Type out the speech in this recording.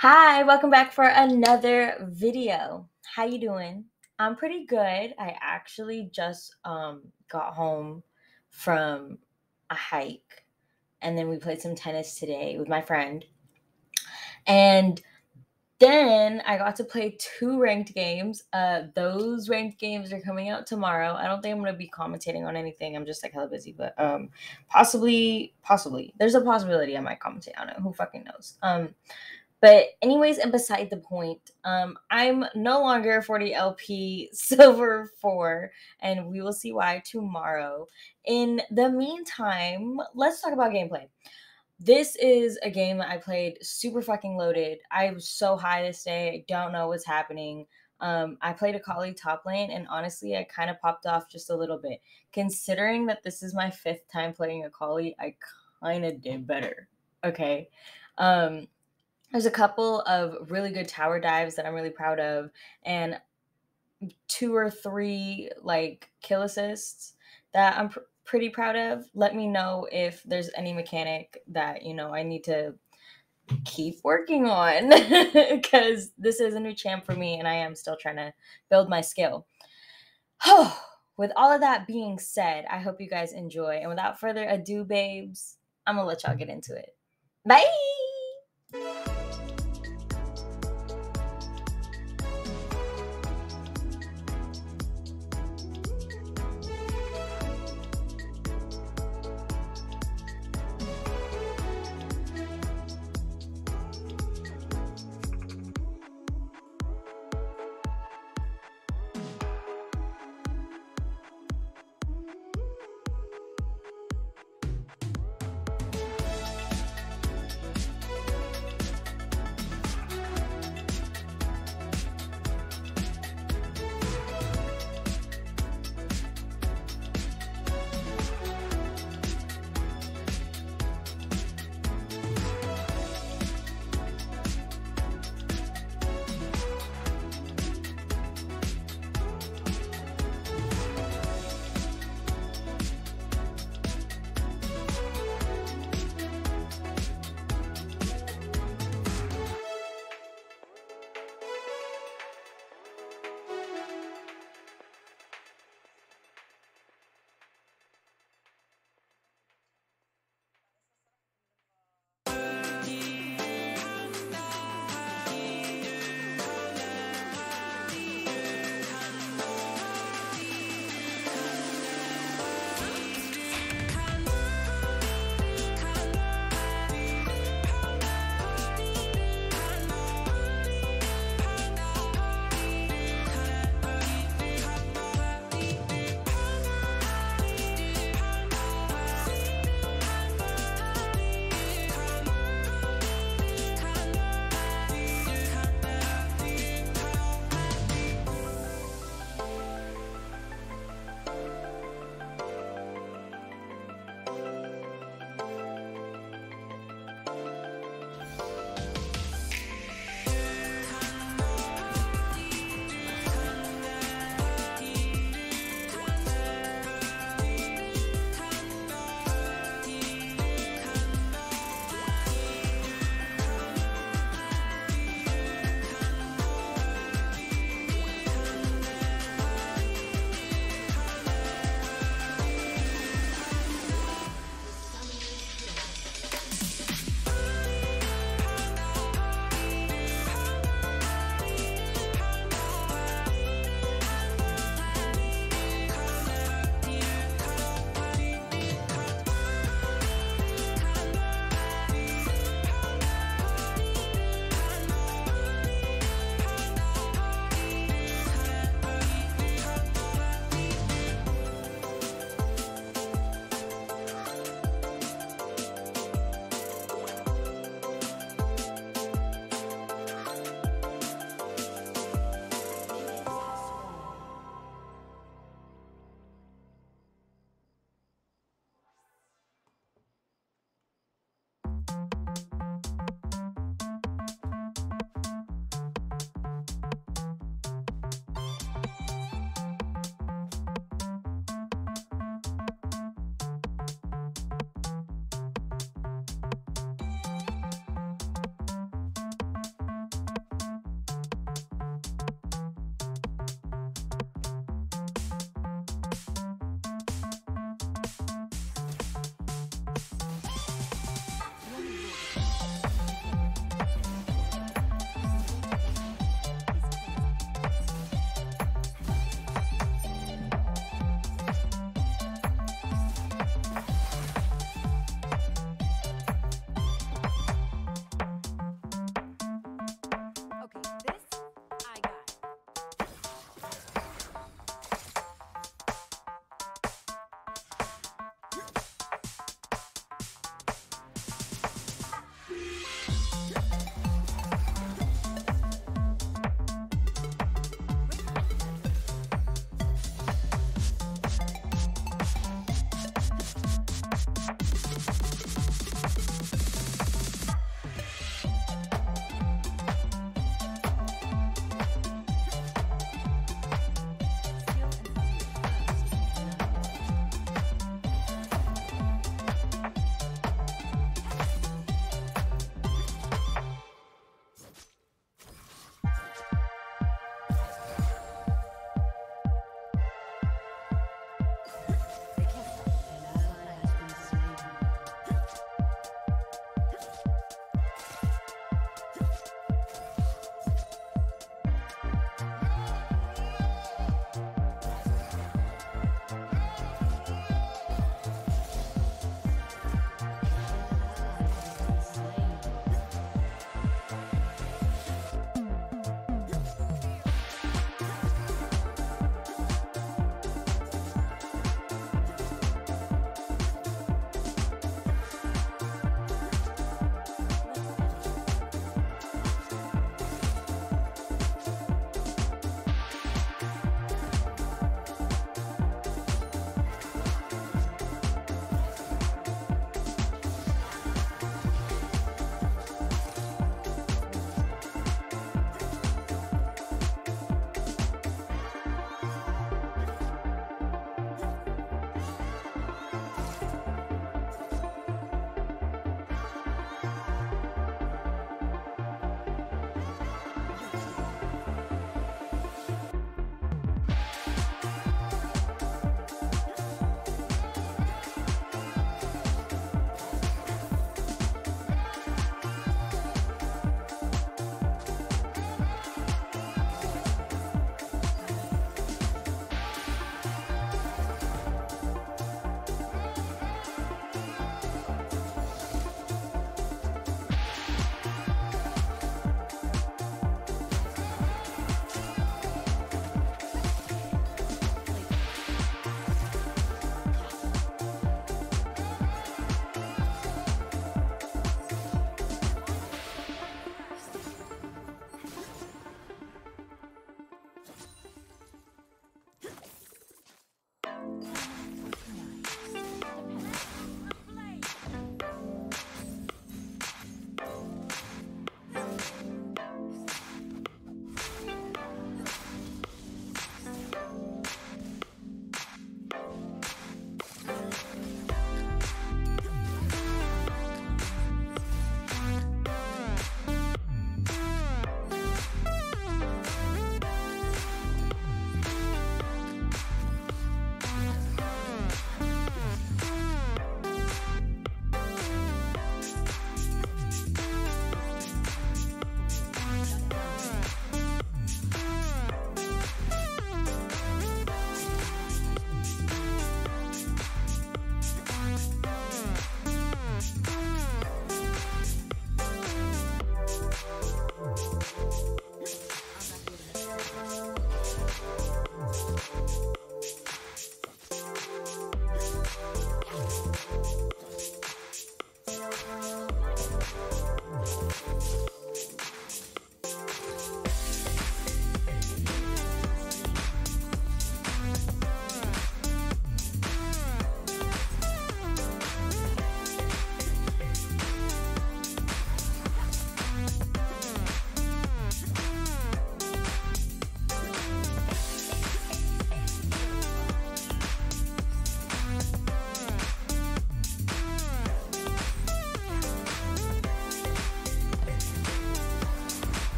Hi, welcome back for another video. How you doing? I'm pretty good. I actually just um got home from a hike and then we played some tennis today with my friend. And then I got to play two ranked games. Uh those ranked games are coming out tomorrow. I don't think I'm going to be commentating on anything. I'm just like hella busy, but um possibly possibly. There's a possibility I might commentate on it. Who fucking knows. Um but anyways, and beside the point, um, I'm no longer 40 LP Silver 4, and we will see why tomorrow. In the meantime, let's talk about gameplay. This is a game that I played super fucking loaded. I was so high this day. I don't know what's happening. Um, I played Akali top lane, and honestly, I kind of popped off just a little bit. Considering that this is my fifth time playing Akali, I kind of did better. Okay. Um, there's a couple of really good tower dives that I'm really proud of, and two or three like kill assists that I'm pr- pretty proud of. Let me know if there's any mechanic that you know I need to keep working on because this is a new champ for me, and I am still trying to build my skill. With all of that being said, I hope you guys enjoy. And without further ado, babes, I'm gonna let y'all get into it. Bye.